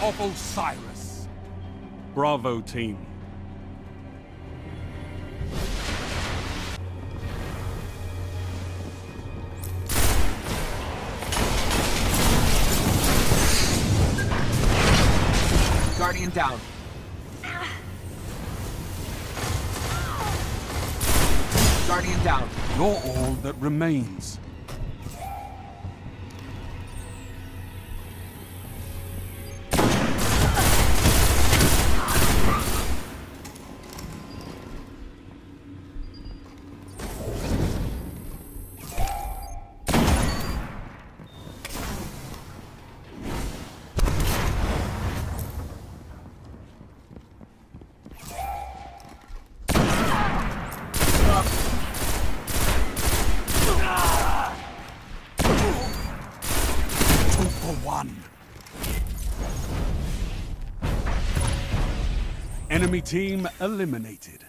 of Osiris. Bravo, team. Guardian down. Guardian down. You're all that remains. For one. Enemy team eliminated.